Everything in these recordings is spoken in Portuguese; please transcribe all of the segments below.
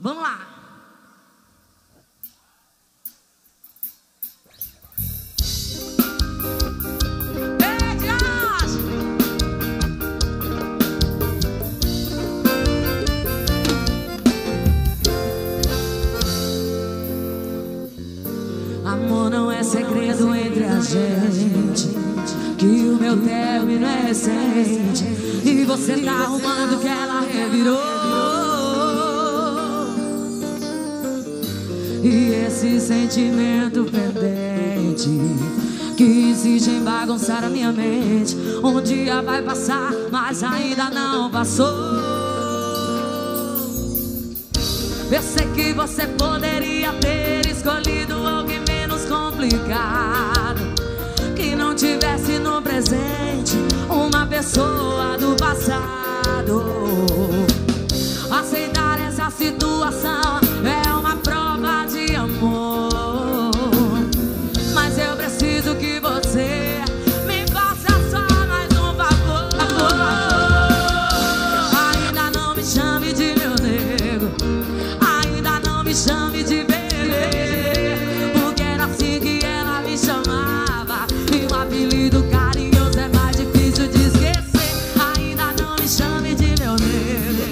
Vamos lá. Amor não é segredo entre a gente. Que o meu término é recente. E você tá arrumando que ela revirou. E esse sentimento pendente que insiste em bagunçar a minha mente. Um dia vai passar, mas ainda não passou. Eu sei que você poderia ter escolhido alguém menos complicado. Que não tivesse no presente uma pessoa do passado. Aceitar essa situação me chame de bebê. Porque era assim que ela me chamava. E um apelido carinhoso é mais difícil de esquecer. Ainda não me chame de meu nego.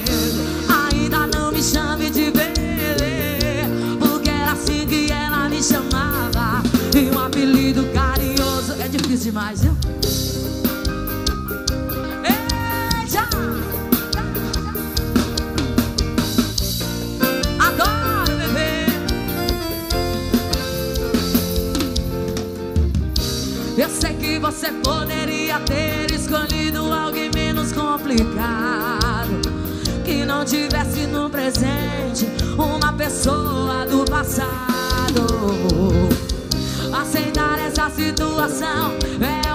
Ainda não me chame de bebê. Porque era assim que ela me chamava. E um apelido carinhoso é difícil demais, viu? Você poderia ter escolhido alguém menos complicado. Que não tivesse no presente uma pessoa do passado. Aceitar essa situação é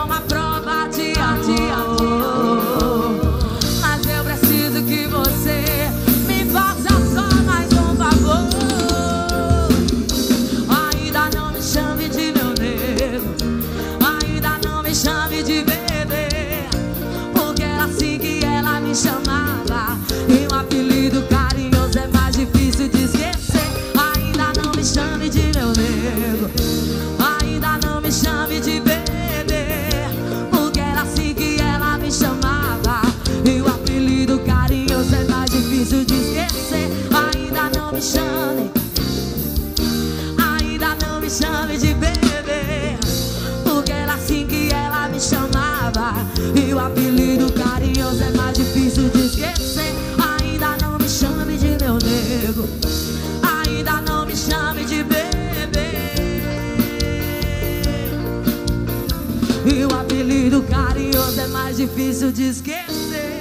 não me chame de bebê. Porque era assim que ela me chamava. E o apelido carinhoso é mais difícil de esquecer. Ainda não me chame de meu nego. Ainda não me chame de bebê. E o apelido carinhoso é mais difícil de esquecer.